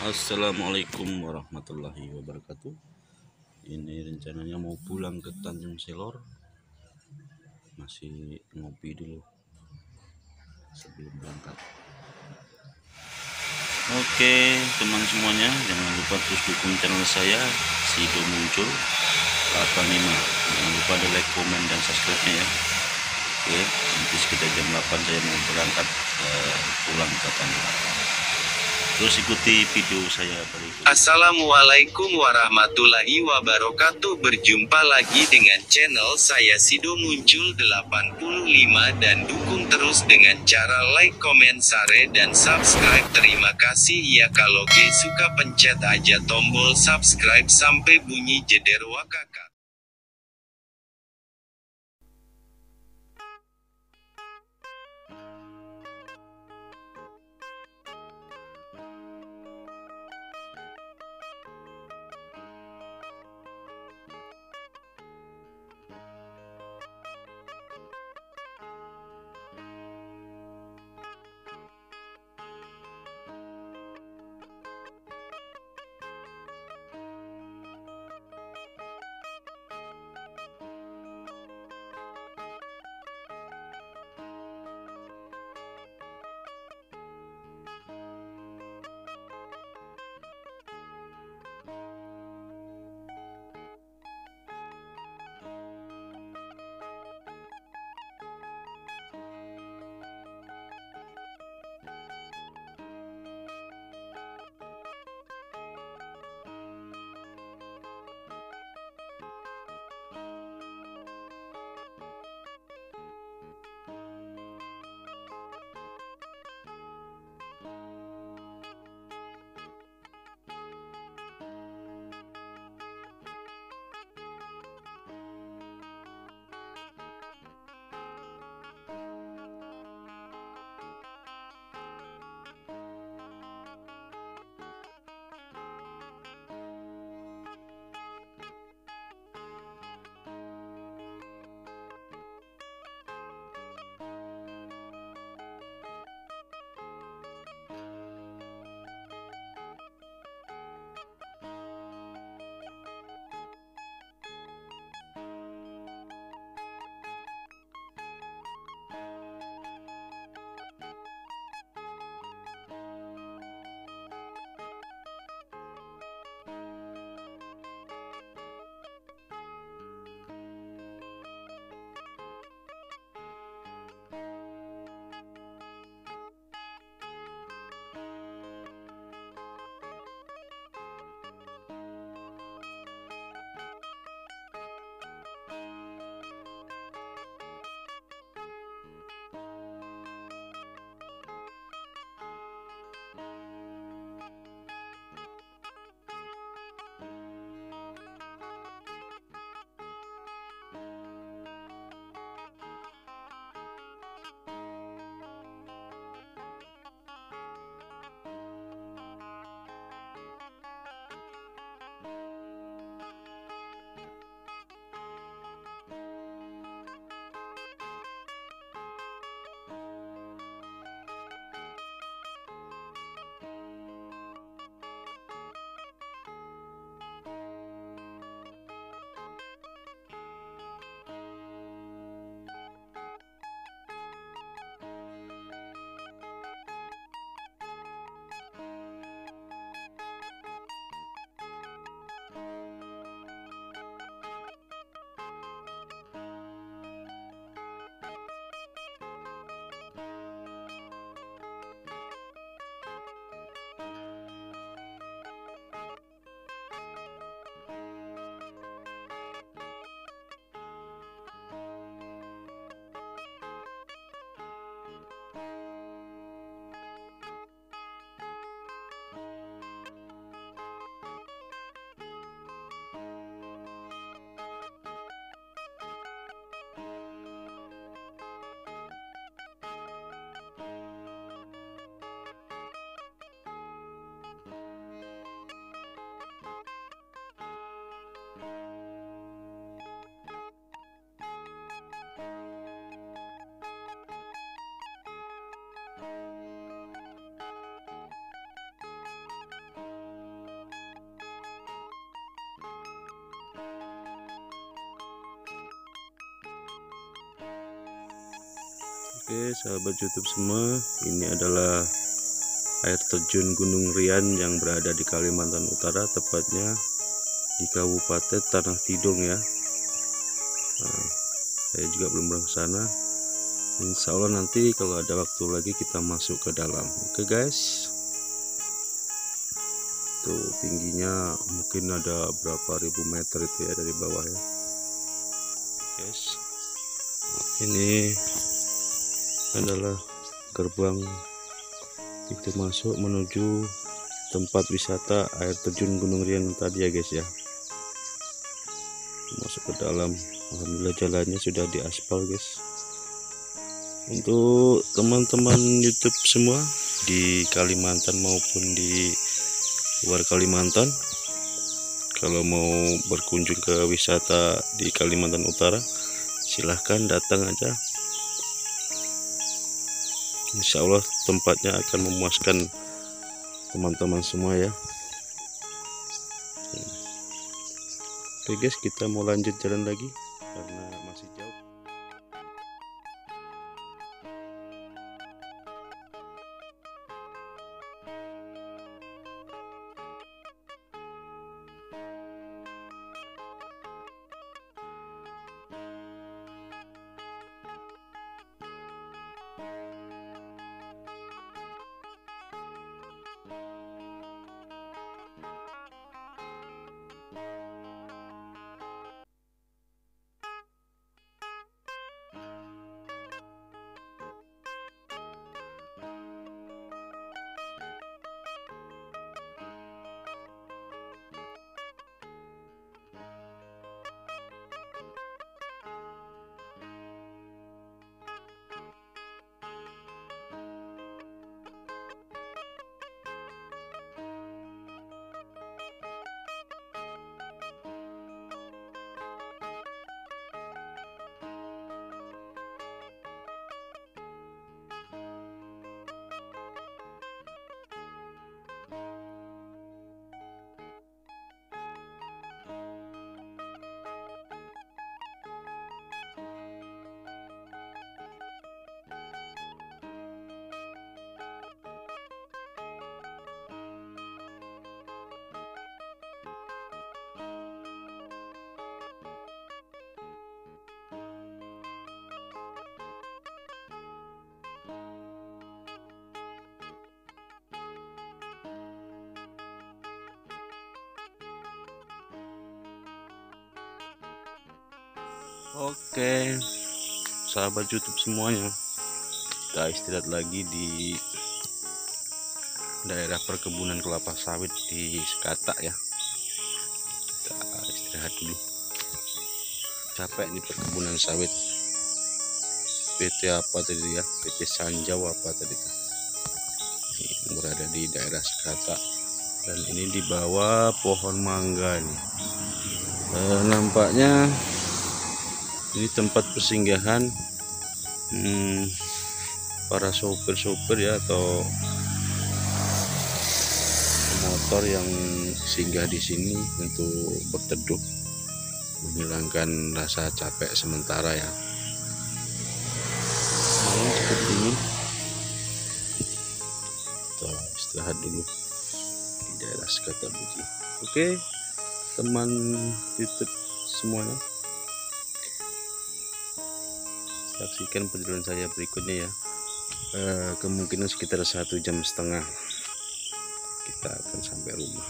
Assalamualaikum warahmatullahi wabarakatuh. Ini rencananya mau pulang ke Tanjung Selor. Masih ngopi dulu sebelum berangkat. Oke teman semuanya jangan lupa terus dukung channel saya Sido Muncul 85 jangan lupa di like, komen, dan subscribe nya ya. Oke nanti sekitar jam 8 saya mau berangkat uh, pulang ke Tanjung Terus ikuti video saya berikut. Assalamualaikum warahmatullahi wabarakatuh. Berjumpa lagi dengan channel saya Sido Muncul 85 Dan dukung terus dengan cara like, komen, share, dan subscribe. Terima kasih. Ya kalau ge suka pencet aja tombol subscribe. Sampai bunyi jeder wakaka Oke sahabat YouTube semua, ini adalah air terjun Gunung Rian yang berada di Kalimantan Utara, tepatnya di Kabupaten Tanah Tidung ya. Nah, saya juga belum pernah ke sana. Insya Allah nanti kalau ada waktu lagi kita masuk ke dalam. Oke guys. Tuh tingginya mungkin ada berapa ribu meter itu ya dari bawah ya. Guys. Ini adalah gerbang itu masuk menuju tempat wisata air terjun Gunung Rian tadi ya guys ya. Masuk ke dalam. Alhamdulillah jalannya sudah diaspal guys. Untuk teman-teman YouTube semua di Kalimantan maupun di luar Kalimantan kalau mau berkunjung ke wisata di Kalimantan Utara silahkan datang aja Insya Allah tempatnya akan memuaskan teman-teman semua ya. Oke guys kita mau lanjut jalan lagi Oke, sahabat YouTube semuanya, kita istirahat lagi di daerah perkebunan kelapa sawit di Sekata ya. Kita istirahat dulu. Capek di perkebunan sawit. PT apa tadi ya? PT Sanjau apa tadi? Ini berada di daerah Sekata dan ini di bawah pohon mangga nih. Eh, nampaknya ini tempat persinggahan hmm, para sopir-sopir ya atau motor yang singgah di sini untuk berteduh menghilangkan rasa capek sementara ya. Malam cukup dingin. Kita istirahat dulu di daerah Sekatabuji oke teman YouTube semuanya saksikan perjalanan saya berikutnya ya. E, kemungkinan sekitar satu jam setengah kita akan sampai rumah.